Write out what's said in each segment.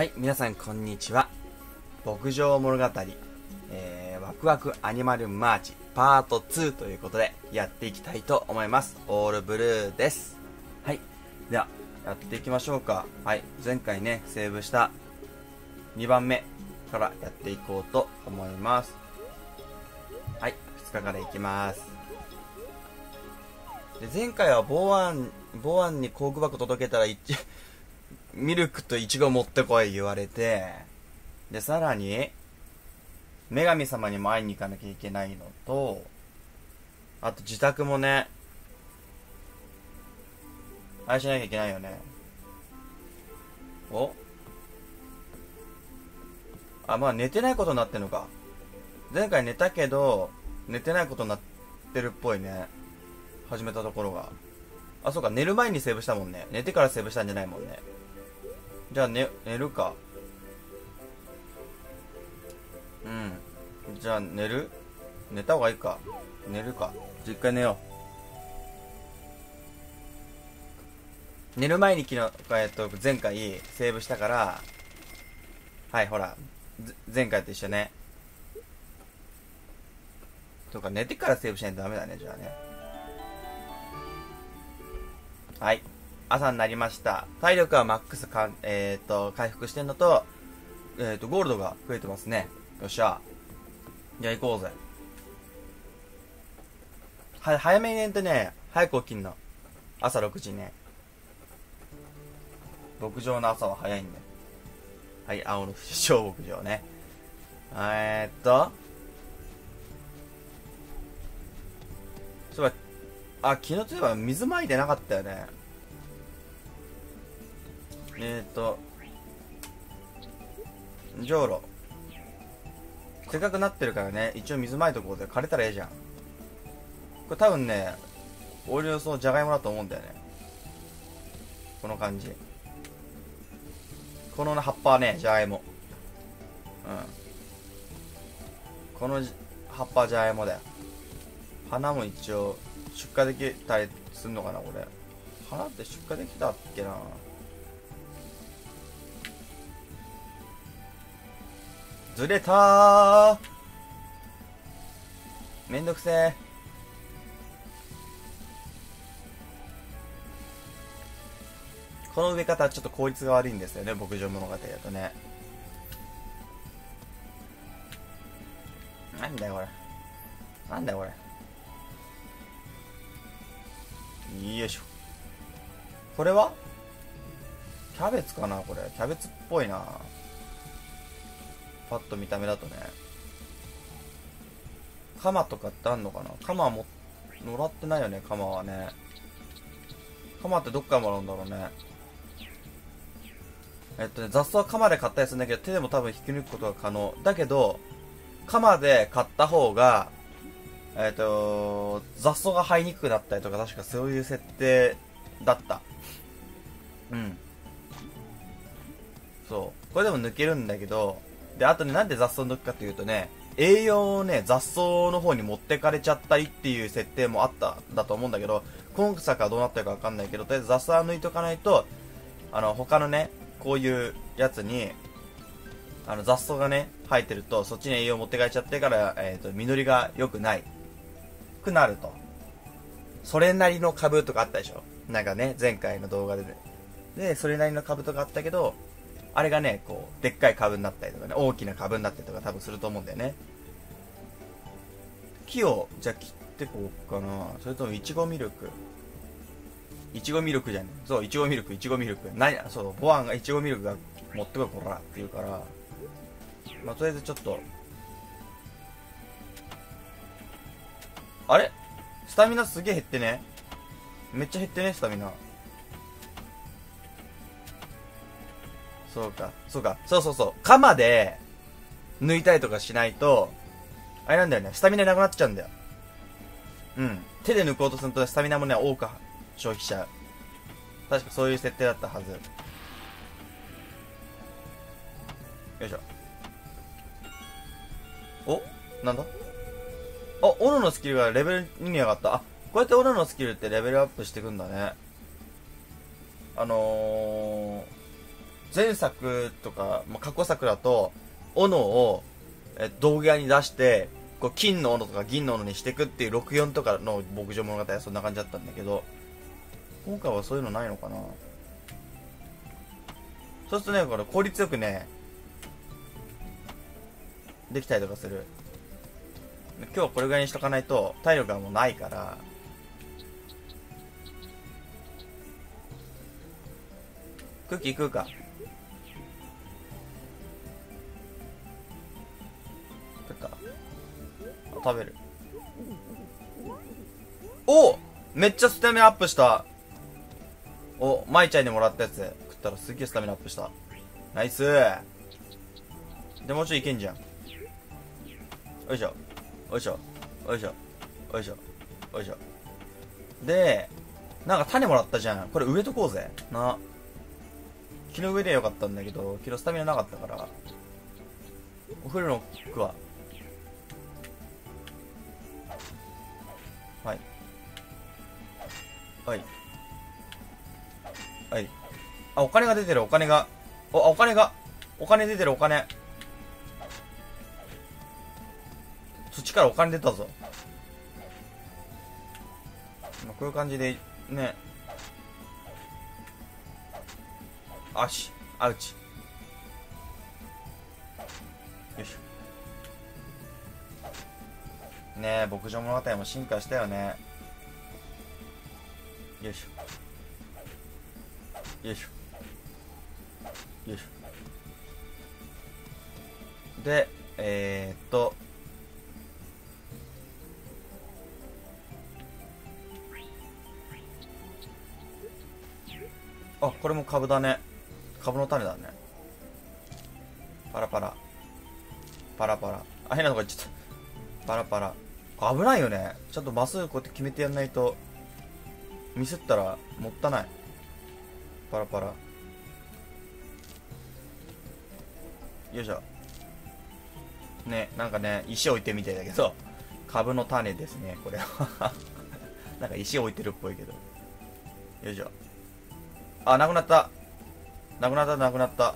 はい、皆さんこんにちは。牧場物語、えー、ワクワクアニマルマーチパート2ということでやっていきたいと思います。オールブルーです。はい。では、やっていきましょうか。はい。前回ね、セーブした2番目からやっていこうと思います。はい。2日からいきます。で前回はボアン、ボアンに工具箱届けたら一、ミルクとイチゴ持ってこい言われて、で、さらに、女神様にも会いに行かなきゃいけないのと、あと自宅もね、あれしなきゃいけないよね。お？あ、まあ寝てないことになってんのか。前回寝たけど、寝てないことになってるっぽいね。始めたところが。あ、そうか、寝る前にセーブしたもんね。寝てからセーブしたんじゃないもんね。じゃあ寝、寝るか。うん。じゃあ寝る？寝た方がいいか。寝るか。じゃあ一回寝よう。寝る前に昨日、えっと、前回セーブしたから、はい、ほら、前回と一緒ね。とか寝てからセーブしないとダメだね、じゃあね。はい。朝になりました。体力はマックスかん、えっ、と、回復してんのと、えっ、と、ゴールドが増えてますね。よっしゃ。じゃあ行こうぜ。は、早めに寝てね、早く起きんの。朝6時ね。牧場の朝は早いんだよ。はい、青の小牧場ね。えー、っと、そういえば、あ、昨日といえば水まいてなかったよね。えー、っと、じょうろ。せっかくなってるからね、一応水まいとこうで枯れたらええじゃん。これ多分ね、俺のそのじゃがいもだと思うんだよね。この感じ。この葉っぱはね、じゃがいも。うん。この葉っぱじゃがいもだよ。花も一応出荷できたりすんのかな、これ。花って出荷できたっけなずれたー。めんどくせー。この植え方はちょっと効率が悪いんですよね牧場物語だとね。なんだよこれ。なんだよこれ。よいしょ。これは？キャベツかなこれ。キャベツっぽいな。パッと見た目だとね鎌とかってあんのかな？鎌はももらってないよね鎌はね。鎌ってどっからもらうんだろうね。えっとね雑草は鎌で買ったりするんだけど手でも多分引き抜くことが可能。だけど鎌で買った方がえっと雑草が生えにくくなったりとか確かそういう設定だった。うん。そう。これでも抜けるんだけどで、あとね、なんで雑草抜くかというとね、栄養をね、雑草の方に持ってかれちゃったりっていう設定もあったんだと思うんだけど、今作はどうなってるかわかんないけど、とりあえず雑草は抜いとかないと、あの、他のね、こういうやつに、あの、雑草がね、生えてると、そっちに栄養を持ってかれちゃってから、えっ、と、実りが良くない、くなると。それなりの株とかあったでしょ？なんかね、前回の動画でね。で、それなりの株とかあったけど、あれがね、こう、でっかい株になったりとかね、大きな株になったりとか多分すると思うんだよね。木を、じゃあ切ってこうかな。それとも、いちごミルク。いちごミルクじゃねそう、いちごミルク、いちごミルク。何そう、ボアンがいちごミルクが持ってこい、こらって言うから。まあ、とりあえずちょっと。あれ？スタミナすげえ減ってね。めっちゃ減ってね、スタミナ。そうか、そうか、そうそうそう。鎌で抜いたりとかしないと、あれなんだよね、スタミナなくなっちゃうんだよ。うん。手で抜こうとするとスタミナもね、多く消費しちゃう。確かそういう設定だったはず。よいしょ。お？なんだ？あ、斧のスキルがレベル2に上がった。あ、こうやって斧のスキルってレベルアップしていくんだね。あのー、前作とか、まあ、過去作だと、斧を、え道具屋に出して、こう金の斧とか銀の斧にしていくっていう64とかの牧場物語はそんな感じだったんだけど、今回はそういうのないのかなそうするとね、これ効率よくね、できたりとかする。今日はこれぐらいにしとかないと体力がもうないから、クッキー食うか食べる。おめっちゃスタミナアップした。お舞ちゃんにもらったやつ。食ったらすげえスタミナアップした。ナイス。でもうちょいいけんじゃん。よいしょ。よいしょ。よいしょ。よいしょ。よいしょ。でなんか種もらったじゃん。これ植えとこうぜ。な。木の上でよかったんだけど昨日スタミナなかったから。お風呂の服は。はい。はい。あお金が出てるお金が。おお金が。お金出てるお金。そっちからお金出たぞ。こういう感じでね。あしあうち。よいしょ。ねえ牧場物語も進化したよね。よいしょ。よいしょ。よいしょ。でえー、っと。あこれも株だね。株の種だね。パラパラ。パラパラ。あ変なとこ行っちゃった。パラパラ。危ないよね。ちゃんとまっすぐこうやって決めてやんないと。ミスったらもったない。パラパラ。よいしょ。ねなんかね石置いてみたいだけど株の種ですねこれは。なんか石置いてるっぽいけど。よいしょ。あなくなった。なくなったなくなった。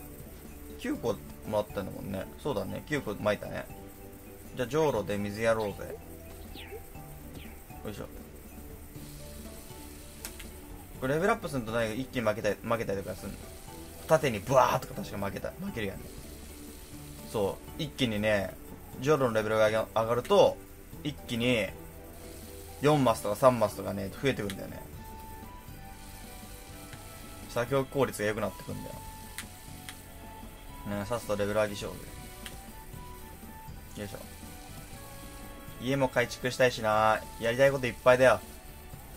9個もらったんだもんね。そうだね。9個巻いたね。じゃあじょうろで水やろうぜ。よいしょ。これレベルアップすると何か一気に負けたり負けたりとかするの。縦にブワーとか確か負けた負けるやんね。そう。一気にねジョロのレベルが上がると一気に4マスとか3マスとかね増えてくんだよね。作業効率が良くなってくんだよ。ねさっさとレベル上げしようぜ。よいしょ。家も改築したいしな。やりたいこといっぱいだよ。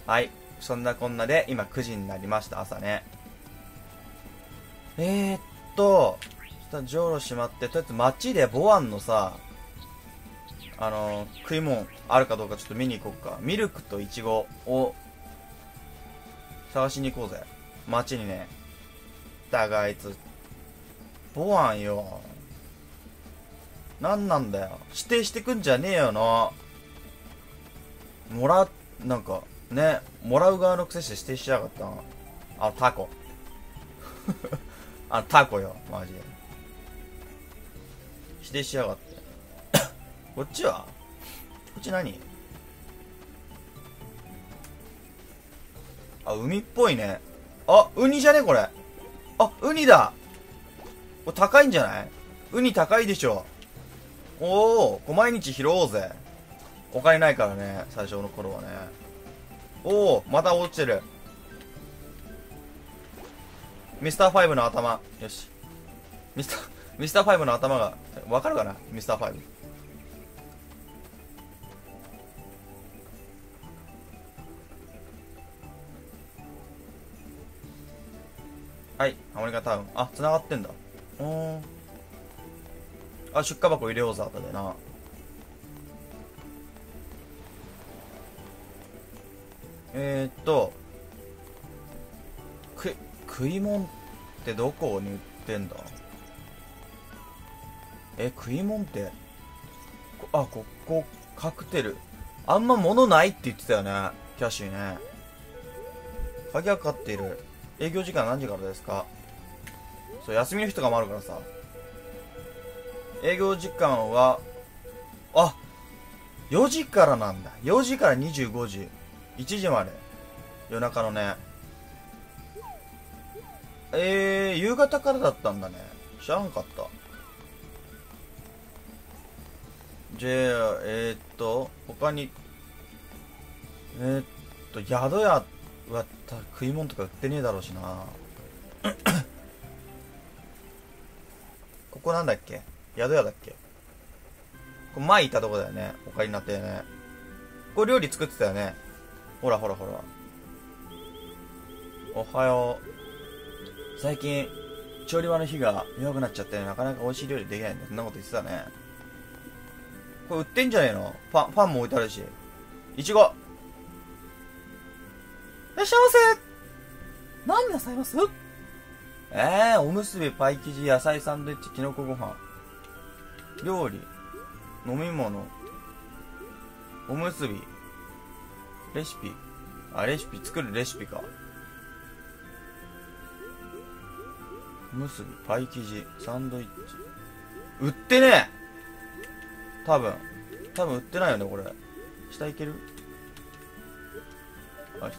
はい。そんなこんなで今9時になりました朝ね。えー、っとそしたらじょうろしまってとりあえず街でボアンのさあの食い物あるかどうかちょっと見に行こうか。ミルクとイチゴを探しに行こうぜ。街にね。だがあいつボワンよ。何なんだよ。指定してくんじゃねえよな。もらなんかねもらう側のくせして指定しやがった。なあタコ。あタコよマジで。指定しやがって。こっちは？こっち何？あ海っぽいね。あ、ウニじゃね？これ。あ、ウニだ。これ高いんじゃない？ウニ高いでしょ。おお、毎日拾おうぜ。お金ないからね、最初の頃はね。おお、また落ちてる。ミスターファイブの頭。よし。ミスター、ミスターファイブの頭が、わかるかな？ミスターファイブ。はい、ハモリカタウン。あ、繋がってんだ。うん。あ、出荷箱入れようぜ、後でな。えー、っと、く、食い物ってどこに売ってんだ？え、食い物って、あ、ここ、カクテル。あんま物ないって言ってたよね。キャッシュね。鍵はかかっている。営業時間何時からですか？そう、休みの日とかもあるからさ。営業時間は、あ、4時からなんだ。4時から25時。1時まで。夜中のね。えー、夕方からだったんだね。知らんかった。じゃあ、えー、っと、他に、えー、っと、宿屋は食い物とか売ってねえだろうしな。ここなんだっけ？宿屋だっけ？こ前いたとこだよね。お帰りになったよね。これ料理作ってたよね。ほらほらほら。おはよう。最近、調理場の火が弱くなっちゃってなかなか美味しい料理できないんだ。そんなこと言ってたね。これ売ってんじゃねえの？パン、パンも置いてあるし。いちご。いらっしゃいませ何なさいます？えー、おむすび、パイ生地、野菜サンドイッチ、きのこご飯。料理。飲み物。おむすび。レシピ。あ、レシピ、作るレシピか。むすび、パイ生地、サンドイッチ。売ってねえ多分。多分売ってないよね、これ。下いける？あ、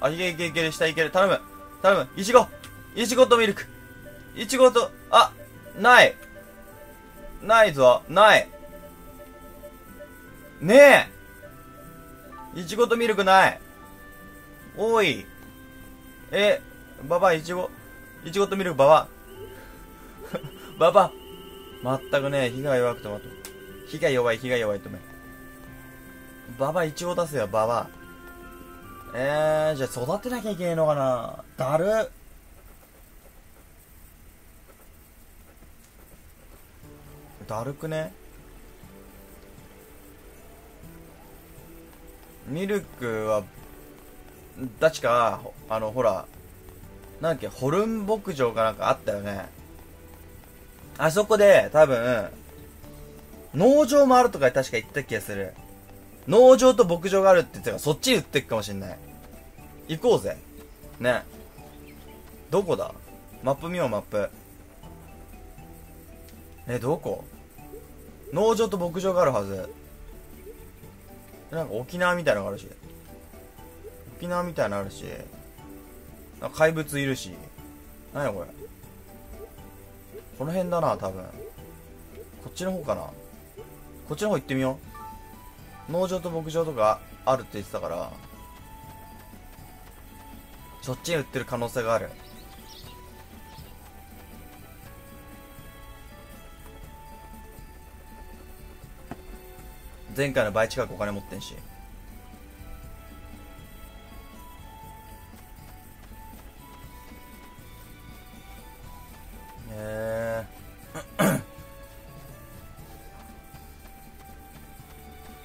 あ、いけいけいける、下いける。頼む。頼む。いちごいちごとミルク。いちごと、あ、ない。ないぞ。ない。ねえいちごとミルクない。おい。え、ばば、いちご、いちごとミルクばば。ばば。まったくね、火が弱くてまと。火が弱い、火が弱いとめ。ばば、いちご出せよ、ばば。えー、じゃあ育てなきゃいけねえのかなだるだるくね？ミルクは、確か、あの、ほら、なんだっけ、ホルン牧場かなんかあったよね。あそこで、多分、農場もあるとか確か言った気がする。農場と牧場があるって言ってたから、そっちに売ってくかもしんない。行こうぜ。ね。どこだ？マップ見よう、マップ。え、どこ？農場と牧場があるはず。なんか沖縄みたいなのがあるし。沖縄みたいなのあるし。怪物いるし。何やこれ。この辺だな、多分。こっちの方かな。こっちの方行ってみよう。農場と牧場とかあるって言ってたから。そっちに売ってる可能性がある。前回の倍近くお金持ってんし。え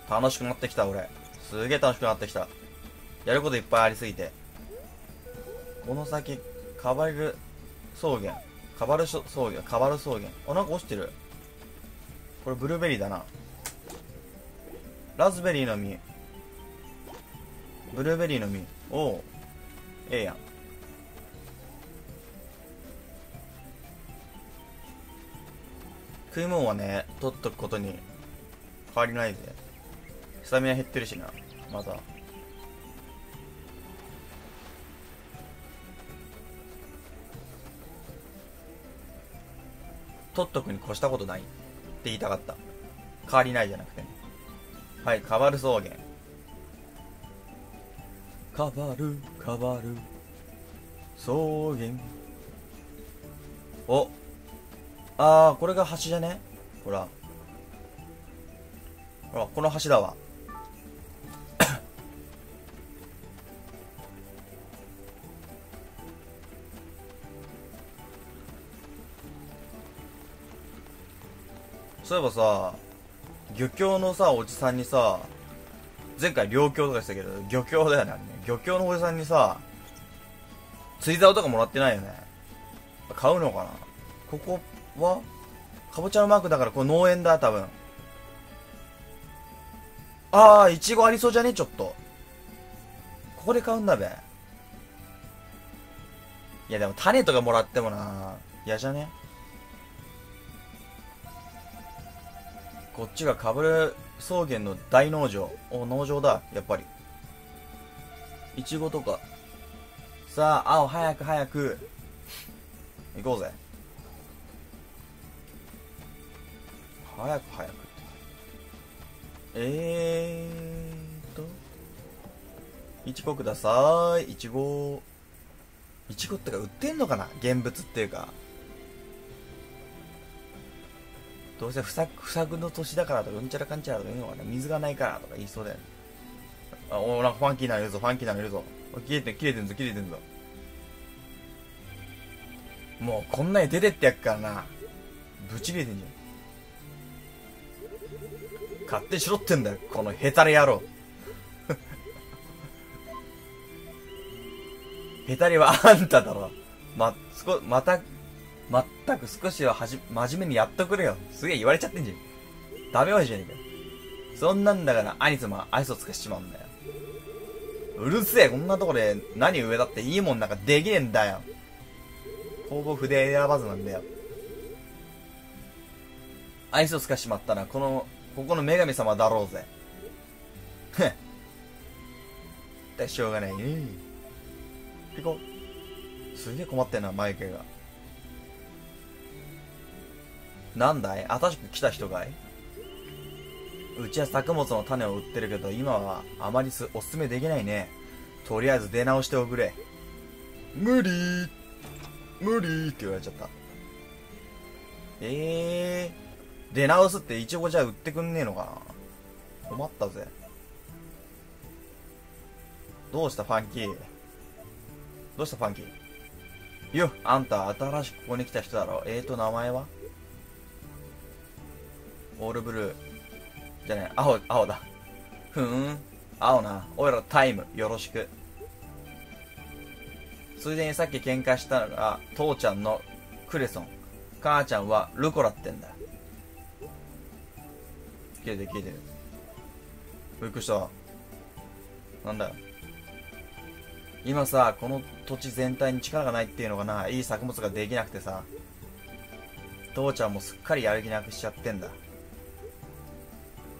楽しくなってきた俺。すげえ楽しくなってきた。やることいっぱいありすぎて。この先カバル草原。カバル草原カバル草原。あなんか落ちてる。これブルーベリーだな。ラズベリーの実。ブルーベリーの実。おおええやん。食い物はね取っとくことに変わりないぜ。スタミナ減ってるしな。また取っとくに越したことないって言いたかった。変わりないじゃなくてね。はい、カバル草原。カバル、カバル、草原。お。あー、これが橋じゃね？ほら。ほら、この橋だわ。そういえばさ、漁協のさ、おじさんにさ、前回漁協とかしたけど、漁協だよね、ね漁協のおじさんにさ、釣り竿とかもらってないよね。買うのかなここはかぼちゃのマークだからこれ農園だ、多分。あー、いちごありそうじゃね？ちょっと。ここで買うんだべ。いやでも種とかもらってもな嫌じゃね？こっちがかぶる草原の大農場。お、農場だ、やっぱり。いちごとか。さあ、青、早く早く。行こうぜ。早く早く。えーと。いちごください。いちご。いちごってか売ってんのかな？現物っていうか。どうせ不作不作の年だからとかうんちゃらかんちゃらとか言うのかな水がないからとか言いそうだよね。あおなんかファンキーなのいるぞファンキーなのいるぞ。切れて切れてんぞ切れてんぞ。もうこんなに出てってやっからな。ぶち切れてんじゃん。勝手にしろってんだよこのヘタレ野郎。ヘタレはあんただろ。ま、すこ、またまったく少しははじ、真面目にやっとくれよ。すげえ言われちゃってんじゃん。ダメわじゃねえか。そんなんだから、兄様、愛想つかしちまうんだよ。うるせえ、こんなとこで何上だっていいもんなんかできねえんだよ。ほぼ筆選ばずなんだよ。愛想つかしまったら、この、ここの女神様だろうぜ。ふん。しょうがないね。ピコ。すげえ困ってんな、マイケが。なんだい？新しく来た人かい？うちは作物の種を売ってるけど、今はあまりすおすすめできないね。とりあえず出直しておくれ。無理。無理。って言われちゃった。えー、出直すってイチゴじゃ売ってくんねえのかな？困ったぜ。どうしたファンキー？どうしたファンキー？よあんた新しくここに来た人だろ。えーと名前は？オールブルー。じゃね青、青だ。ふーん。青な。おいらタイム。よろしく。ついでにさっき喧嘩したのが、父ちゃんのクレソン。母ちゃんはルコラってんだ。消えて消えてる。びっくりした。なんだよ。今さ、この土地全体に力がないっていうのかな、いい作物ができなくてさ、父ちゃんもすっかりやる気なくしちゃってんだ。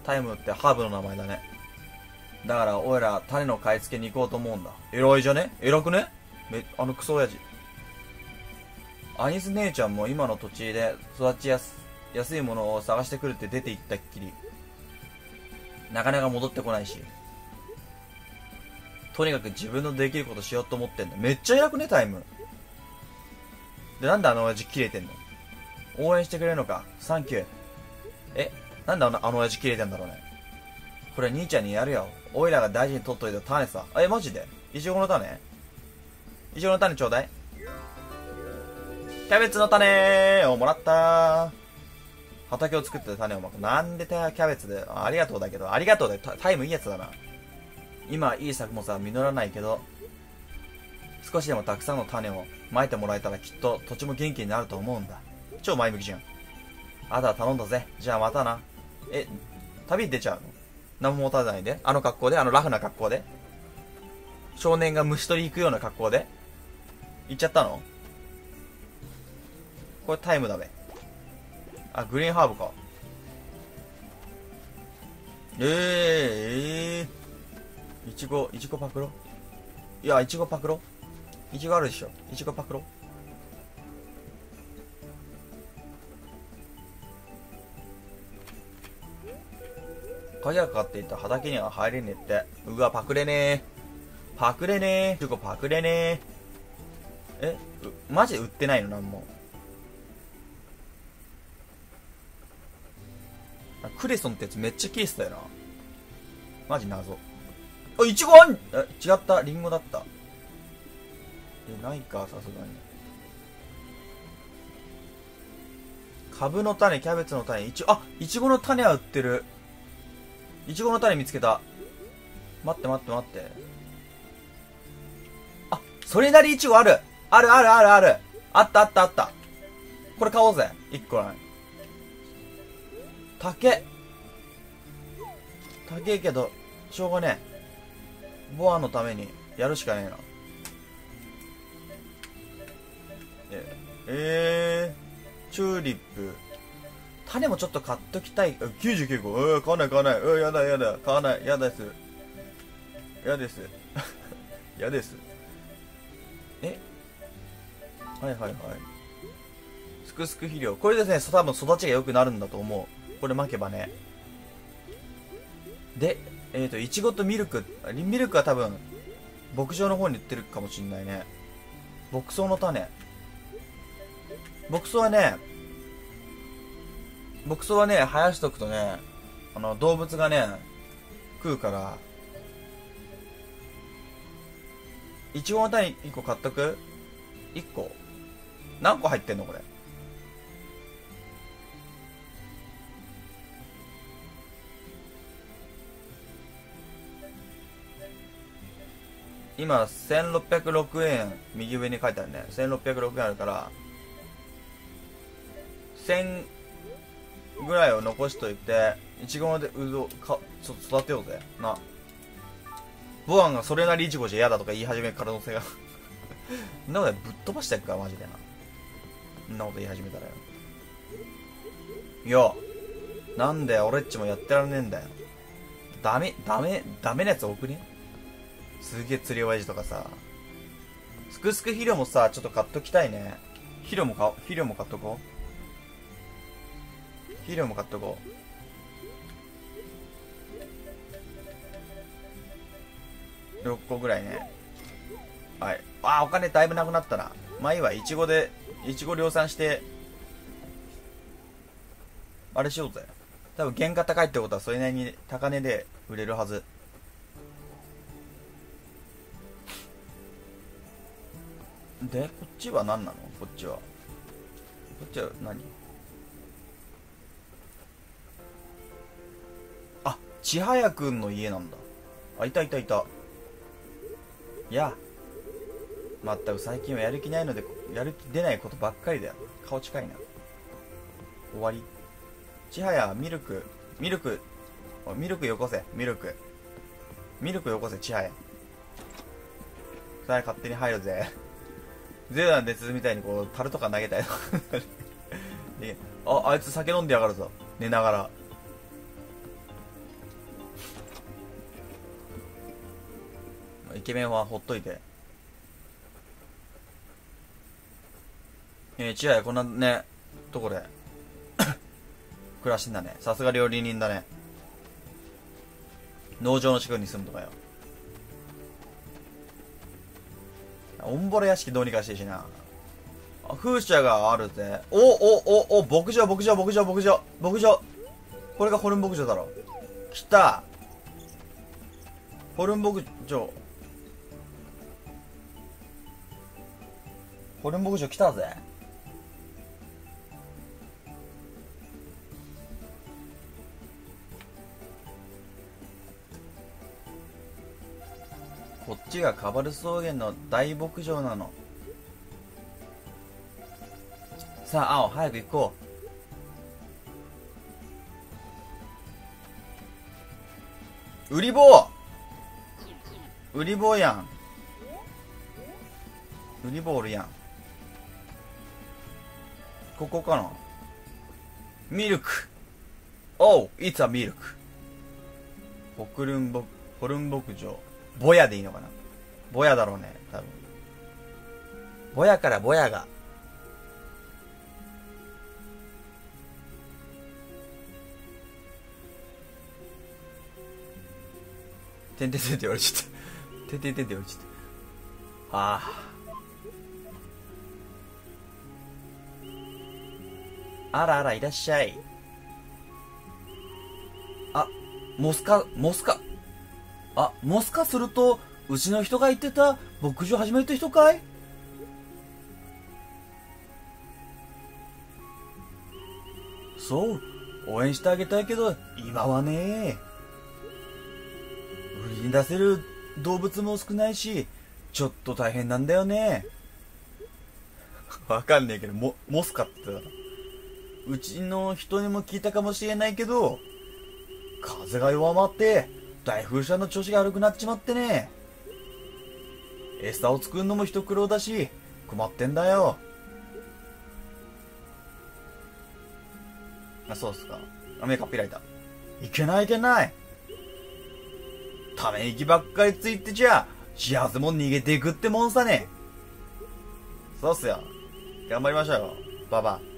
タイムってハーブの名前だね。だから、おいら、種の買い付けに行こうと思うんだ。偉いじゃね？偉くね？め、あのクソ親父。アニス姉ちゃんも今の土地で育ちやす、安いものを探してくるって出て行ったっきり。なかなか戻ってこないし。とにかく自分のできることしようと思ってんだ。めっちゃ偉くね？タイム。で、なんであの親父切れてんの？応援してくれるのか？サンキュー。え？なんであのあの親父切れてんだろうね。これ兄ちゃんにやるよ。おいらが大事に取っといた種さ。え、マジで？いちごの種？いちごの種ちょうだい。キャベツの種をもらった畑を作ってた種をまく。なんでキャベツで、ありがとうだけど、ありがとうだよタイムいいやつだな。今、いい作物は実らないけど、少しでもたくさんの種をまいてもらえたらきっと土地も元気になると思うんだ。超前向きじゃん。あとは頼んだぜ。じゃあまたな。え、旅出ちゃうの？何も持たないで？あの格好で？あのラフな格好で？少年が虫取り行くような格好で？行っちゃったの？これタイムだべ。あ、グリーンハーブか。えー、えー。いちご、いちごパクロ？いや、いちごパクロ？いちごあるでしょ。いちごパクロ？鍵がかかっていた畑には入れねえって。うわ、パクれねー。パクれねー。チョコパクれねー。えマジで売ってないのなんも。クレソンってやつめっちゃケースだよな。マジ謎。あ、イチゴあん、違った。リンゴだった。え、ないか、さすがに。株の種、キャベツの種、いちあ、いちごの種は売ってる。いちごの種見つけた。待って待って待って。あ、それなりいちごあるあるあるあるあるあったあったあった。これ買おうぜ。1個ない。高え。高えけど、しょうがねえ。ボアのためにやるしかねえな。えー、チューリップ。種もちょっと買っときたい。99個。うん、買わない買わない。うん、やだやだ。買わない。やです。やです。やです。え？はいはいはい。すくすく肥料。これですね、多分育ちが良くなるんだと思う。これ巻けばね。で、えっ、ー、と、いちごとミルク。ミルクは多分、牧場の方に売ってるかもしんないね。牧草の種。牧草はね、牧草はね、生やしとくとね、あの、動物がね、食うから、いちごの種1個買っとく ?1 個。何個入ってんの？これ。今、1606円、右上に書いてあるね。1606円あるから、1000ぐらいを残しといて、いちごまでうどか、ちょっと育てようぜ。な。ボアンがそれなりいちごじゃ嫌だとか言い始める可能性が そんなことぶっ飛ばしてやっか、マジでな。んなこと言い始めたらよ。いや、なんだよ、俺っちもやってられねえんだよ。ダメ、ダメ、ダメなやつ多くね？すげえ釣り親父とかさ。すくすく肥料もさ、ちょっと買っときたいね。肥料も買おう。肥料も買っとこう。肥料も買っとこう。6個ぐらいね。はい。あ、お金だいぶなくなったな。まあいいわ、いちごで、いちご量産して、あれしようぜ。多分原価高いってことはそれなりに高値で売れるはず。で、こっちは何なの？こっちは。こっちは何？千早くんの家なんだ。あ、いたいたいた。いや、まったく最近はやる気ないので、やる気出ないことばっかりだよ。顔近いな。終わり。千早、ミルク、ミルク、ミルクよこせ、ミルク。ミルクよこせ、千早。さあ、勝手に入るぜ。ゼーダの伝説みたいにこう、樽とか投げたりとかあ、あいつ酒飲んでやがるぞ。寝ながら。ケメンはほっといて。えー、千早こんなね、とこで 暮らしてんだね。さすが料理人だね。農場の近くに住むとかよ。オンボロ屋敷どうにかしてしな。風車があるぜ。お、お、お、お、牧場、牧場、牧場、牧場、牧場。これがホルン牧場だろ。来た。ホルン牧場。ホルン牧場来たぜ。こっちがカバル草原の大牧場なの。さあ青早く行こう。売り棒売り棒やん。売り棒おるやん。ここかな？ミルクおう It's a milk ホクルンボホルン牧場ぼやでいいのかな？ぼやだろうね、多分。ぼやからぼやが。てんてんてんって言われちゃった。てんてんてんって言われちゃった。ああ。あらあら、いらっしゃい。あ、モスカ、モスカ、あ、もしかすると、うちの人が言ってた牧場始めた人かい？そう、応援してあげたいけど、今はね、売りに出せる動物も少ないし、ちょっと大変なんだよね。わかんねえけど、も、モスカって言ったら。うちの人にも聞いたかもしれないけど、風が弱まって、大風車の調子が悪くなっちまってね。餌を作るのも一苦労だし、困ってんだよ。あ、そうっすか。あ、目かっぴらいた。いけないいけない。ため息ばっかりついてちゃ、幸せも逃げていくってもんさね。そうっすよ。頑張りましょうよ。ばば。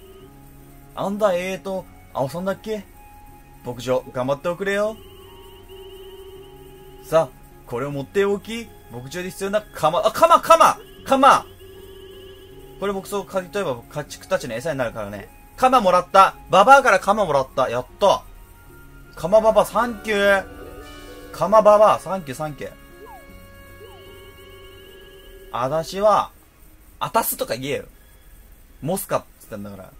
あんだ、ええーと、青さんだっけ？牧場、頑張っておくれよ。さあ、これを持っておき、牧場で必要な鎌、あ、鎌、鎌鎌これ牧草刈り取れば家畜たちの餌になるからね。鎌もらったババアから鎌もらったやった鎌ババサンキュー鎌ババサンキューサンキューあだしは、あたすとか言えよ。モスカっつってんだから。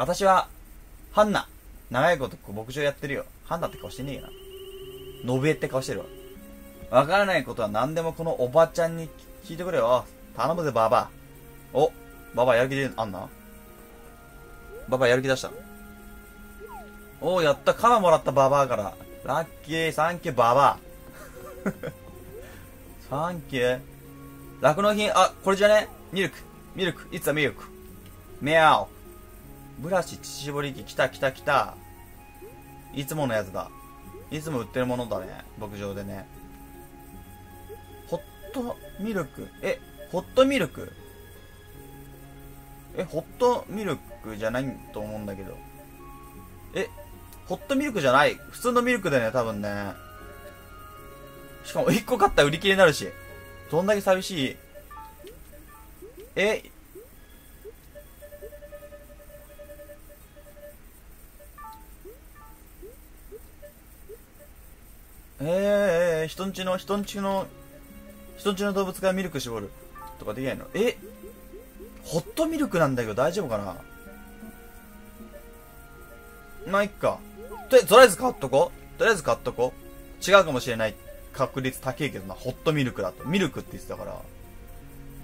私は、ハンナ。長いこと牧場やってるよ。ハンナって顔してねえよな。ノブエって顔してるわ。わからないことは何でもこのおばちゃんに聞いてくれよ。頼むぜ、ババア。お、ババアやる気であんなババアやる気出した？お、やった。カマもらったババアから。ラッキー、サンキュー、ババア。サンキュー。酪農品、あ、これじゃね？ミルク。ミルク。いつはミルク？メアオ。ブラシ、乳搾り機、来た来た来た。いつものやつだ。いつも売ってるものだね。牧場でね。ホットミルク？え、ホットミルク？え、ホットミルクじゃないと思うんだけど。え、ホットミルクじゃない？普通のミルクだよね、多分ね。しかも1個買ったら売り切れになるし。どんだけ寂しい？え、人んちの、人んちの、人んちの動物がミルク絞るとかできないのえ？ホットミルクなんだけど大丈夫かな？まあ、いっか。とりあえず買っとこう。とりあえず買っとこう。違うかもしれない。確率高いけどな。ホットミルクだと。ミルクって言ってたから。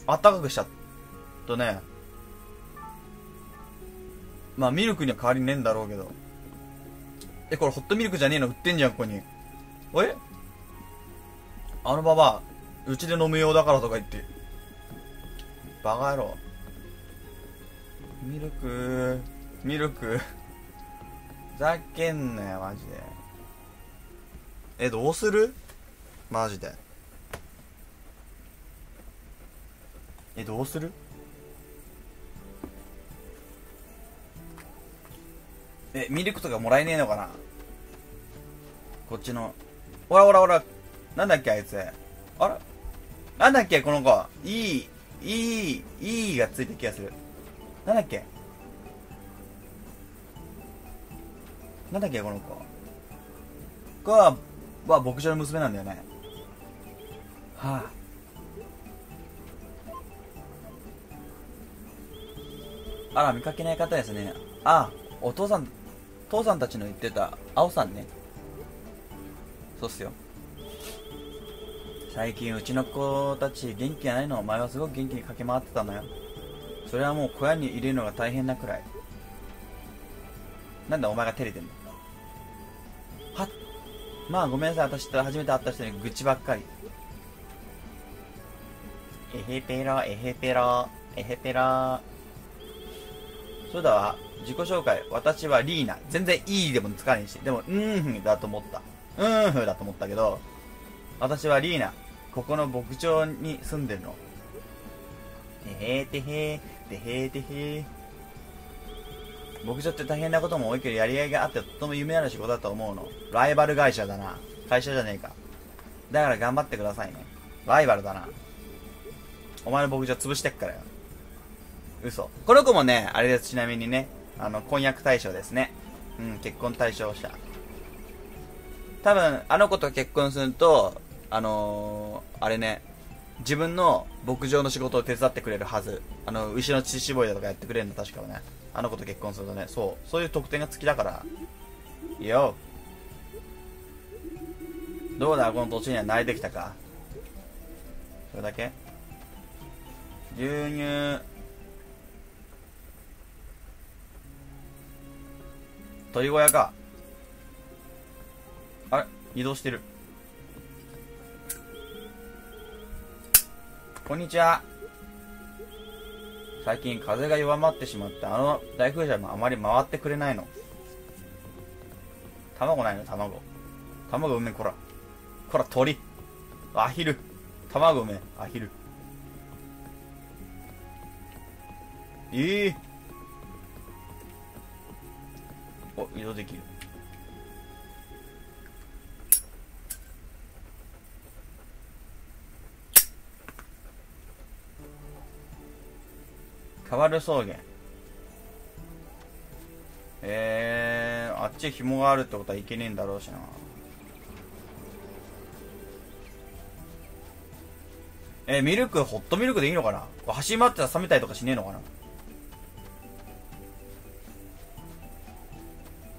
あったかくしちゃっとね。まあ、ミルクには変わりねえんだろうけど。え、これホットミルクじゃねえの？売ってんじゃん、ここに。えあのババア、うちで飲む用だからとか言って。バカ野郎。ミルク、ミルク。ふざけんなよ、マジで。え、どうする？マジで。え、どうする？え、ミルクとかもらえねえのかな？こっちのほらほらほら。なんだっけ、あいつ。あらなんだっけ、この子。いい、いい、いいがついた気がする。なんだっけ？なんだっけ、この子。こは、は牧場の娘なんだよね。はあ。あら、見かけない方ですね。あ、お父さん、父さんたちの言ってた、青さんね。そうっすよ最近うちの子たち元気がないのお前はすごく元気に駆け回ってたのよ。それはもう小屋に入れるのが大変なくらい。なんだお前が照れてんの？はっ。まあごめんなさい私と初めて会った人に愚痴ばっかり。えへぺろえへぺろえへぺろそうだわ。自己紹介私はリーナ。全然いいでも使わないし。でもうんだと思った。うーんふだと思ったけど、私はリーナ、ここの牧場に住んでるの。てへーてへー、てへーてへー。牧場って大変なことも多いけどやりがいがあってとっても夢ある仕事だと思うの。ライバル会社だな。会社じゃねえか。だから頑張ってくださいね。ライバルだな。お前の牧場潰してっからよ。嘘。この子もね、あれです。ちなみにね、あの、婚約対象ですね。うん、結婚対象者。多分、あの子と結婚すると、あのー、あれね、自分の牧場の仕事を手伝ってくれるはず。あの、牛の乳搾りだとかやってくれるの確かはね。あの子と結婚するとね、そう。そういう特典が付きだから。よ。どうだこの土地には慣れてきたか。それだけ牛乳。鳥小屋か。あれ移動してる。こんにちは。最近風が弱まってしまってあの大風車もあまり回ってくれないの。卵ないの？卵。卵うめこら。こら鳥アヒル。卵うめ。アヒル。ええー、お移動できる。変わる草原。えー、あっち紐があるってことはいけねえんだろうしな。えー、ミルクホットミルクでいいのかな？走り回ってたら冷めたりとかしねえのかな？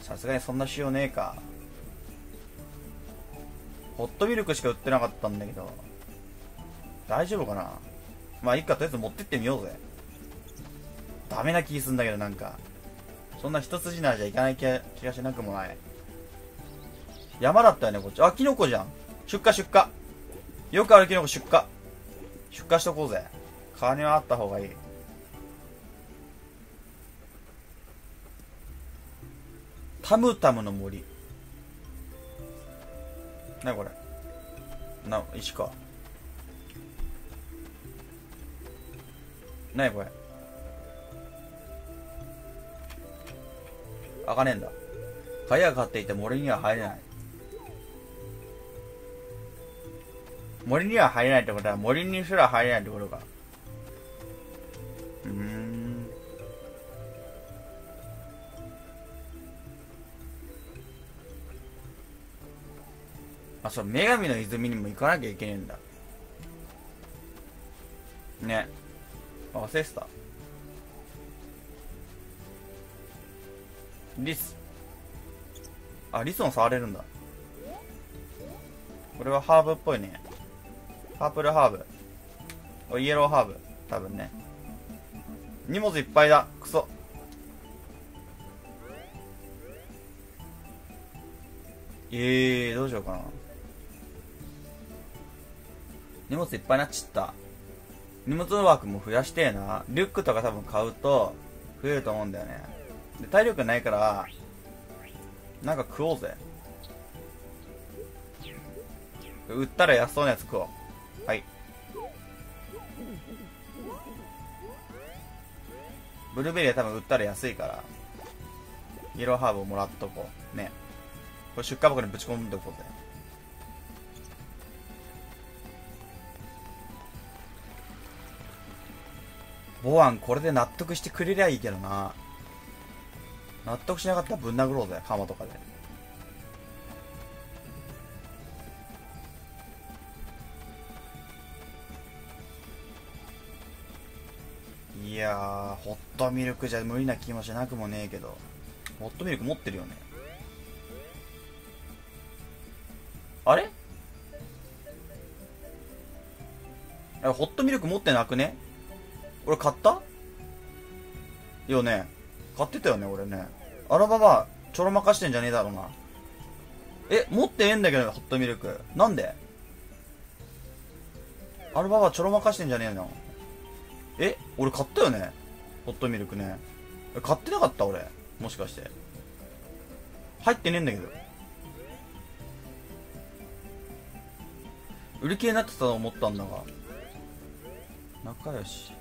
さすがにそんな仕様ねえか。ホットミルクしか売ってなかったんだけど。大丈夫かな？まあいいかとりあえず持ってってみようぜ。ダメな気すんだけどなんか。そんな一筋縄じゃいかない気がしなくもない。山だったよねこっち。あキノコじゃん。出荷出荷。よくあるキノコ出荷。出荷しとこうぜ。金はあった方がいい。タムタムの森。なにこれ。な石か。なにこれ。開かねえんだ。鍵がかっていて森には入れない。森には入れないってことは森にすら入れないってことか。うん。あそう女神の泉にも行かなきゃいけねえんだ。ね。忘れてた。リス。あリスも触れるんだ。これはハーブっぽいね。パープルハーブ。イエローハーブ。多分ね。荷物いっぱいだ。クソ。えー、どうしようかな。荷物いっぱいになっちった。荷物枠も増やしてえな。リュックとか多分買うと増えると思うんだよね。で体力ないからなんか食おうぜ。売ったら安そうなやつ食おう。はい。ブルーベリーは多分売ったら安いからイエローハーブをもらっとこう。ね。これ出荷箱にぶち込んでおこうぜ。ボアンこれで納得してくれりゃいいけどな。納得しなかったらぶん殴ろうぜ鎌とかで。いやホットミルクじゃ無理な気もしなくもねえけど。ホットミルク持ってるよね。あれ？ホットミルク持ってなくね？俺買った？よね。買ってたよね俺ね。あらばばちょろまかしてんじゃねえだろうな。え持ってねえんだけどホットミルク。なんで？あらばばちょろまかしてんじゃねえの？え俺買ったよね？ホットミルクね。買ってなかった俺？もしかして。入ってねえんだけど。売り切れになってたと思ったんだが。仲良し。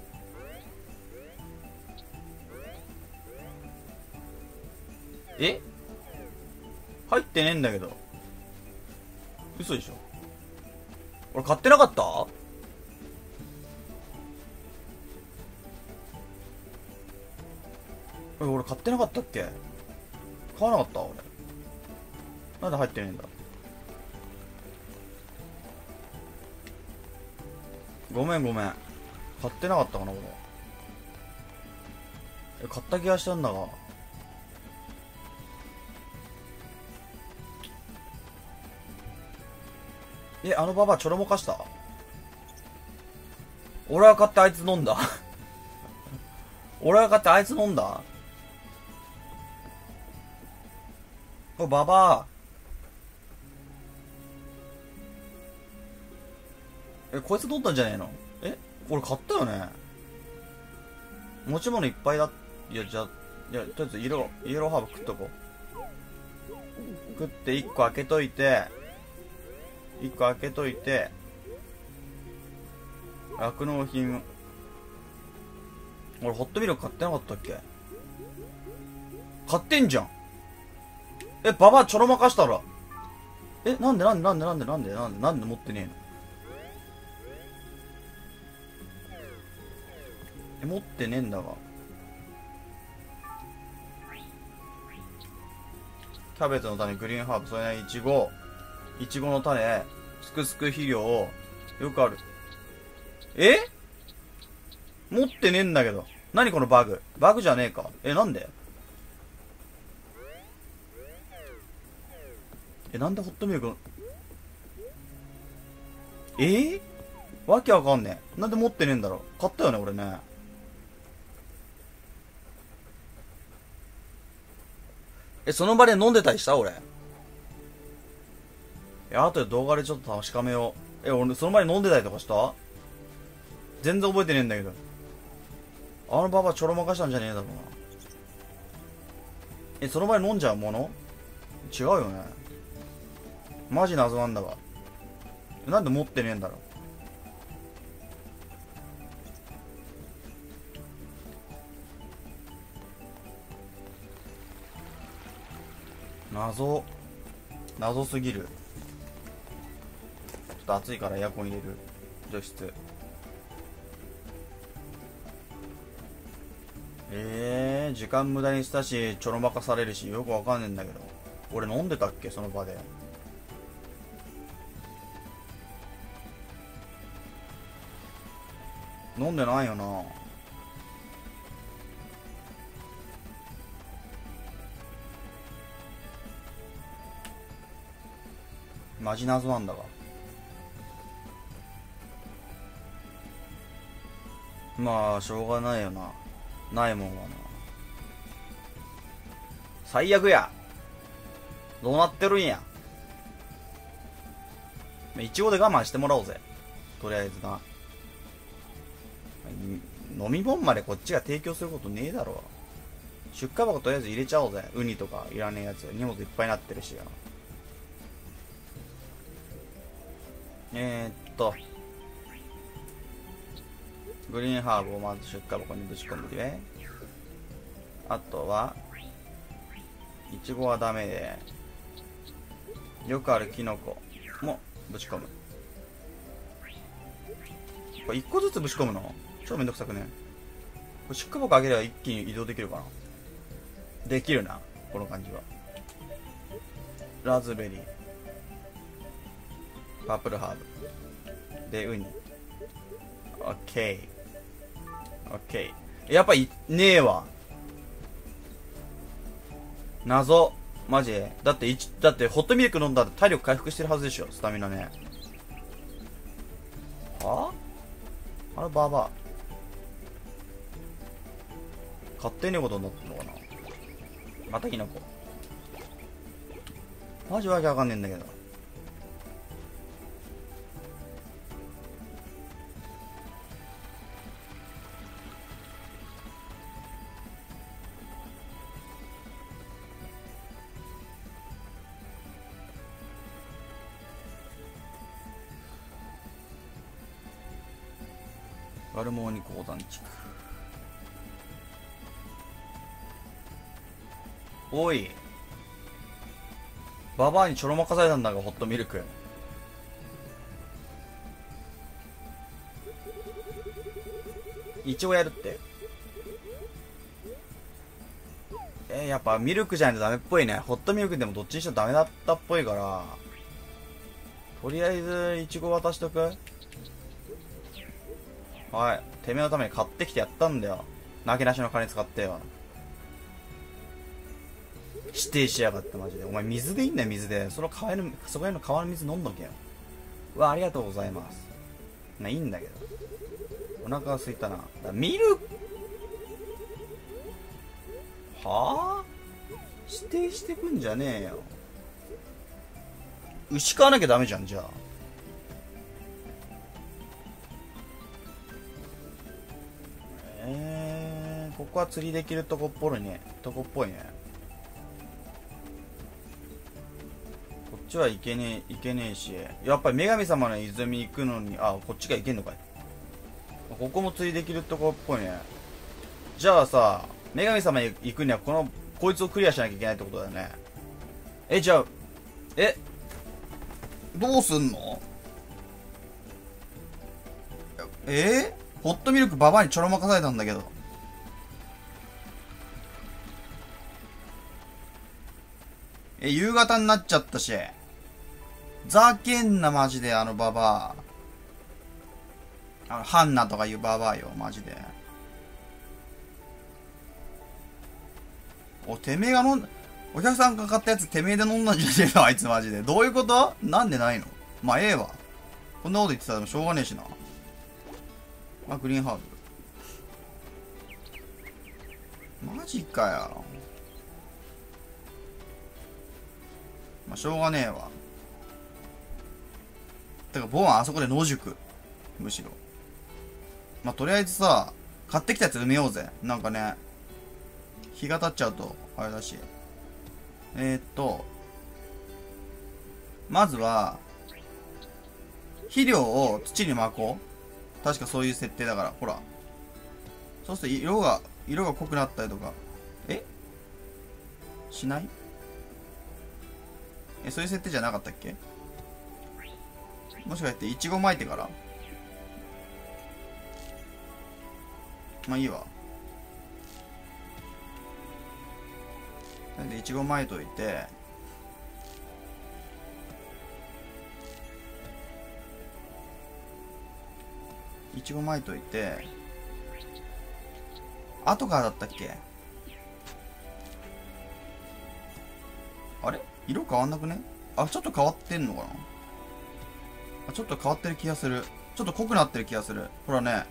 え？入ってねえんだけど。嘘でしょ？俺買ってなかった？え俺買ってなかったっけ？買わなかった？俺。なんで入ってねえんだ？ごめんごめん。買ってなかったかな俺。え買った気がしたんだが。えあのババアちょろもかした？俺は買ってあいつ飲んだ。俺は買ってあいつ飲んだ。おババア。えこいつ飲んだんじゃねえの？え俺買ったよね？持ち物いっぱいだ。いや、じゃ、いや、とりあえずイエロー、イエローハーブ食っとこう。食って1個開けといて、1個開けといて、酪農品、俺ホットミルク買ってなかったっけ？買ってんじゃん。え、ババアちょろまかしたら。え、なんでなんでなんでなんでなんでなんでなんで持ってねえの？え、持ってねえんだが。キャベツの種、グリーンハーブ、それね、いちご、いちごの種、すくすく肥料、よくある。え？持ってねえんだけど。何このバグ？バグじゃねえか。え、なんで？え、なんでホットミルクえ？ー、わけわかんねえ。なんで持ってねえんだろう。買ったよね、俺ね。え、その場で飲んでたりした？俺。え、後で動画でちょっと確かめよう。え、俺、その場で飲んでたりとかした？全然覚えてねえんだけど。あのババちょろまかしたんじゃねえだろうな。え、その場で飲んじゃうもの？違うよね。マジ謎なんだが。なんで持ってねえんだろう。謎謎すぎると暑いからエアコン入れる。除湿。えー、時間無駄にしたしちょろまかされるしよくわかんねえんだけど。俺飲んでたっけ？その場で。飲んでないよな。マジ謎なんだが。まあしょうがないよな。ないもんはな。最悪や。どうなってるんや。いちごで我慢してもらおうぜ。とりあえずな。飲み物までこっちが提供することねえだろ出荷箱とりあえず入れちゃおうぜ。ウニとかいらねえやつ。荷物いっぱいになってるしよ。えー、っと。グリーンハーブをまず出荷箱にぶち込むで。あとはいちごはダメでよくあるキノコもぶち込む。これ1個ずつぶち込むの？超めんどくさくね。これ出荷箱あげれば一気に移動できるかな？できるなこの感じは。ラズベリーパープルハーブ。でウニ。オッケー。オッケーやっぱいねえわ。謎。マジ？だって1だってホットミルク飲んだら体力回復してるはずでしょ。スタミナね。は？あれバーバー勝手にことになってんのかな。またキノコ。マジわけわかんねえんだけど。ルモーニ鉱山地区おい。ババアにちょろまかされたんだがホットミルク。一応やるって。えー、やっぱミルクじゃないとダメっぽいね。ホットミルクでもどっちにしてもダメだったっぽいから。とりあえずいちご渡しとく。はい。てめえのために買ってきてやったんだよ。なけなしの金使ってよ。指定しやがってマジで。お前水でいいんだよ水で。その川のそこへの川の水飲んどけよ。うわありがとうございます。ないいんだけど。お腹が空いたな。ミルはあ？指定してくんじゃねえよ。牛買わなきゃダメじゃんじゃあ。ここは釣りできるとこっぽいね。とこっぽいね。こっちは行けねえ行けねえし。やっぱり女神様の泉行くのにあこっちが行けんのかい。ここも釣りできるとこっぽいね。じゃあさ女神様に行くにはこのこいつをクリアしなきゃいけないってことだよね。えじゃあえどうすんの？え？ー、ホットミルクババアにちょろまかされたんだけど。え夕方になっちゃったし。ざけんなマジであのババア。あのハンナとかいうババアよマジで。おてめえが飲んだお客さんが買ったやつてめえで飲んだんじゃねえの？あいつマジで。どういうこと？なんでないの？まあええわ。こんなこと言ってたらしょうがねえしな。まあグリーンハーブ。マジかよ。しょうがねえわてかボーンあそこで野宿むしろまあとりあえずさ買ってきたやつ埋めようぜなんかね日が経っちゃうと、あれだし。えー、っと、まずは、肥料を土に巻こう。確かそういう設定だから、ほら。そうすると色が、色が濃くなったりとか。え？しない？え、そういう設定じゃなかったっけ？もしかして、いちご巻いてから？まあいいわ。なんでいちご巻いといていちご巻いといて後からだったっけ？あれ？色変わんなくね？あちょっと変わってんのかな？あちょっと変わってる気がする。ちょっと濃くなってる気がする。ほらね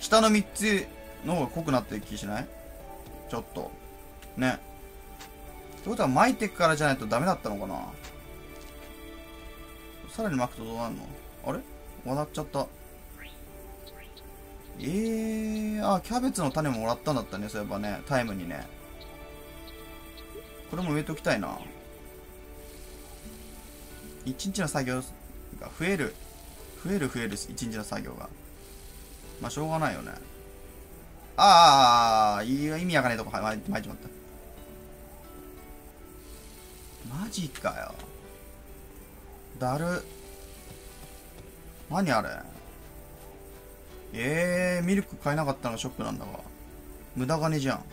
下の3つの方が濃くなってる気しない？ちょっと。ね。ってことは巻いてからじゃないとダメだったのかな？さらに巻くとどうなるの？あれ？笑っちゃった。えー、あ、キャベツの種ももらったんだったね、そういえばね、タイムにね。これも植えときたいな。一日の作業が増える。増える増える、一日の作業が。まあ、しょうがないよね。ああ、意味わかんないとこ巻いちまった。マジかよ。だる。何あれえー、ミルク買えなかったのショックなんだわ。無駄金じゃん。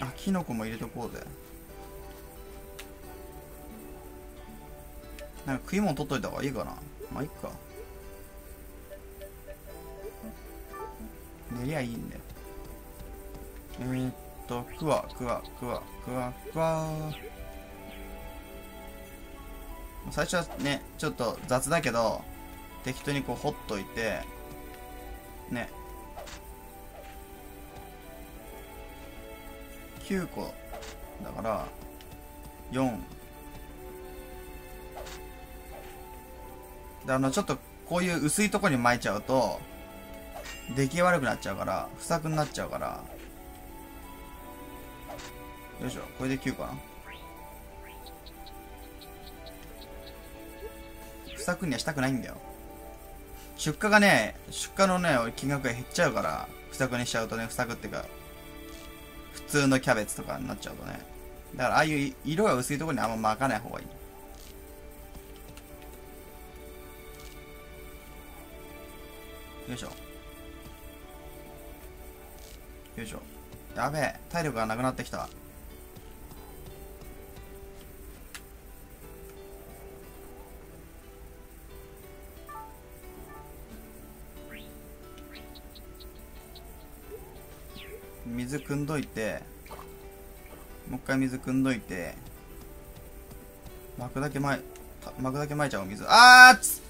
あ、キノコも入れとこうぜ。なんか食い物取っといた方がいいかな。まあ、いっか。寝りゃいいんだよ。えー、っと、くわ、くわ、くわ、くわ、くわ最初はね、ちょっと雑だけど、適当にこう掘っといて、ね。9個だから、4。で、あの、ちょっとこういう薄いとこに巻いちゃうと、出来悪くなっちゃうから、不作になっちゃうから、よいしょこれで9かな？不作にはしたくないんだよ。出荷がね出荷のね金額が減っちゃうから不作にしちゃうとね不作っていうか普通のキャベツとかになっちゃうとね。だからああいう色が薄いところにあんま巻かない方がいい。よいしょ。よいしょ。やべえ体力がなくなってきた。水汲んどいてもう一回水汲んどいて巻くだけ巻い巻くだけ巻いちゃう水。あー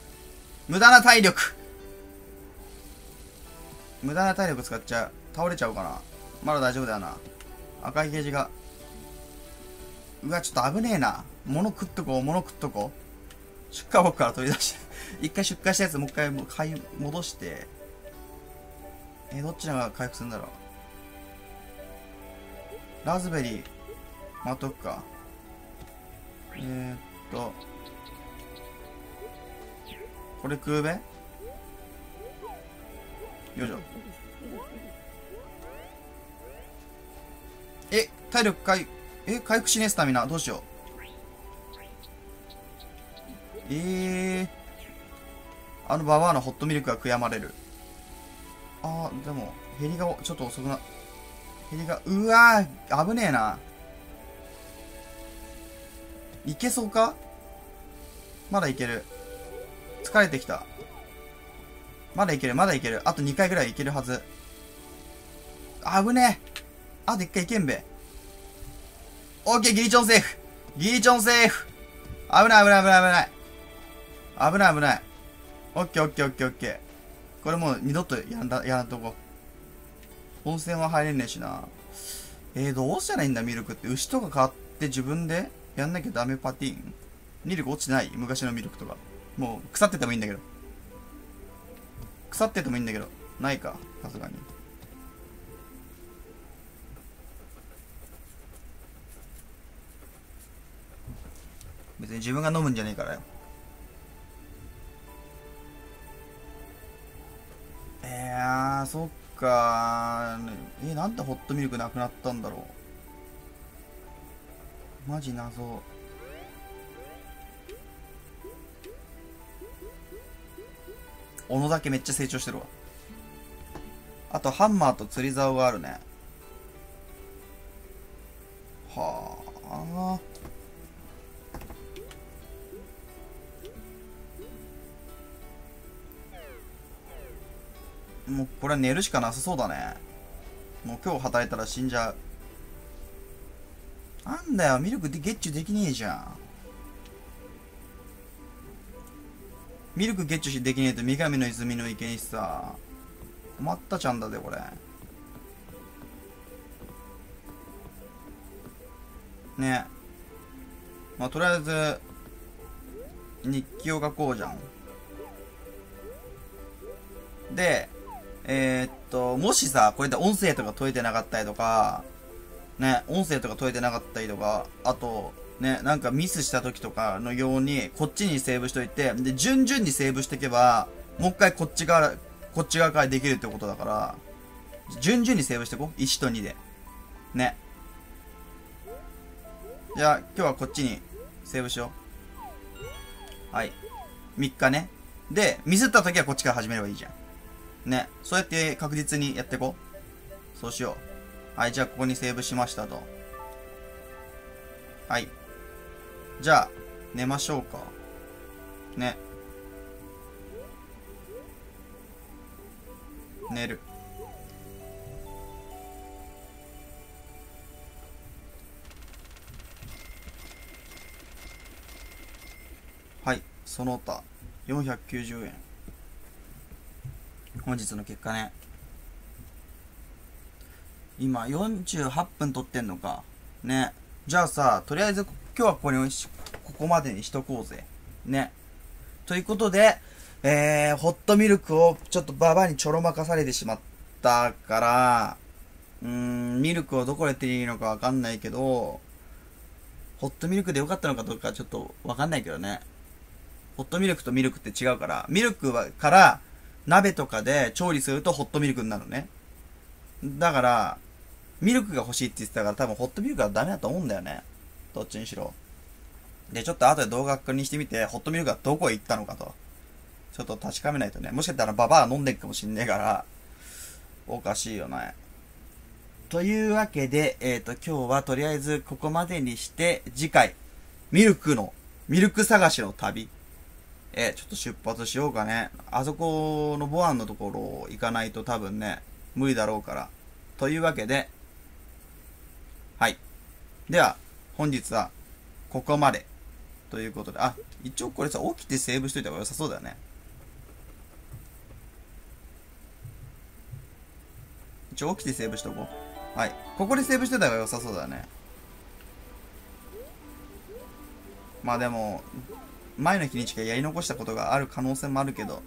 無駄な体力。無駄な体力使っちゃう倒れちゃうかなまだ大丈夫だよな。赤いゲージが。うわちょっと危ねえな。物食っとこう物食っとこう。出荷僕から取り出して。一回出荷したやつもう一回買い戻して。え、どっちのが回復するんだろう。ラズベリー。待っとくか。えー、っと。これ食うべ？よいしょ。え体力回え回復しねえスタミナ。どうしよう。えー、あのババアのホットミルクが悔やまれる。あーでもヘリがちょっと遅くなヘリがうわー危ねえな。いけそうか？まだいける。疲れてきた。まだいけるまだいける。あと2回ぐらいいけるはず。危ねえ。あと1回いけんべ。オッケーギリチョンセーフ。ギリチョンセーフ。危ない危ない危ない危ない。危ない危ない。オッケーオッケーオッケーオッケー。これもう二度とやんだ、やらんとこ。温泉は入れねえしな。えー、どうしたらいいんだ、ミルクって。牛とか買って自分でやんなきゃダメパティーン。ミルク落ちてない？昔のミルクとか。もう腐っててもいいんだけど。腐っててもいいんだけど。ないか、さすがに。別に自分が飲むんじゃねえからよ。えー、そっかえなんでホットミルクなくなったんだろうマジ謎小野だけめっちゃ成長してるわ。あとハンマーと釣り竿があるね。はあ。もうこれは寝るしかなさそうだね。もう今日働いたら死んじゃう。なんだよミルクでゲッチュできねえじゃん。ミルクゲッチュしできねえと女神の泉の池にさ。困ったちゃんだぜこれ。ね。まあとりあえず日記を書こうじゃん。でえー、っと、もしさ、これで音声とか解いてなかったりとか、ね、音声とか解いてなかったりとか、あと、ね、なんかミスした時とかのように、こっちにセーブしといて、で、順々にセーブしていけば、もう一回こっち側、こっち側からできるってことだから、順々にセーブしていこう。1と2で。ね。じゃあ、今日はこっちにセーブしよう。はい。3日ね。で、ミスった時はこっちから始めればいいじゃん。ね。そうやって確実にやっていこう。そうしよう。はい、じゃあここにセーブしましたと。はい。じゃあ、寝ましょうか。ね。寝る。はい、その他、490円。本日の結果ね。今48分撮ってんのか。ね。じゃあさ、とりあえず今日はこれをここまでにしとこうぜ。ね。ということで、えー、ホットミルクをちょっとババにちょろまかされてしまったから、うーん、ミルクをどこで手に入れるのかわかんないけど、ホットミルクでよかったのかどうかちょっとわかんないけどね。ホットミルクとミルクって違うから、ミルクはから、鍋とかで調理するとホットミルクになるね。だから、ミルクが欲しいって言ってたから多分ホットミルクはダメだと思うんだよね。どっちにしろ。で、ちょっと後で動画確認してみて、ホットミルクがどこへ行ったのかと。ちょっと確かめないとね。もしかしたらババア飲んでるかもしんねえから、おかしいよね。というわけで、えっ、ー、と、今日はとりあえずここまでにして、次回、ミルクの、ミルク探しの旅。えー、ちょっと出発しようかね。あそこのボアンのところ行かないと多分ね、無理だろうから。というわけで、はい。では、本日は、ここまで。ということで、あ、一応これさ、起きてセーブしといた方が良さそうだよね。一応起きてセーブしとこう。はい。ここでセーブしてた方が良さそうだね。まあでも、前の日にしかやり残したことがある可能性もあるけど、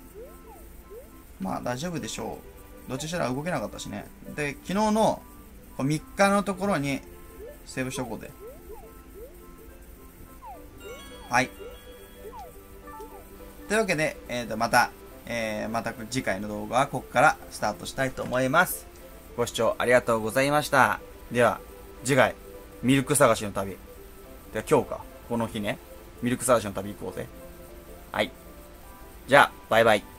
まあ大丈夫でしょうどっちしたら動けなかったしね。で、昨日のこう3日のところにセーブしとこうぜ。はい。というわけで、えーと、また、えー、また次回の動画はここからスタートしたいと思います。ご視聴ありがとうございました。では、次回、ミルク探しの旅。では今日か。この日ね。ミルク探しの旅行こうぜ。はい。じゃあ、バイバイ。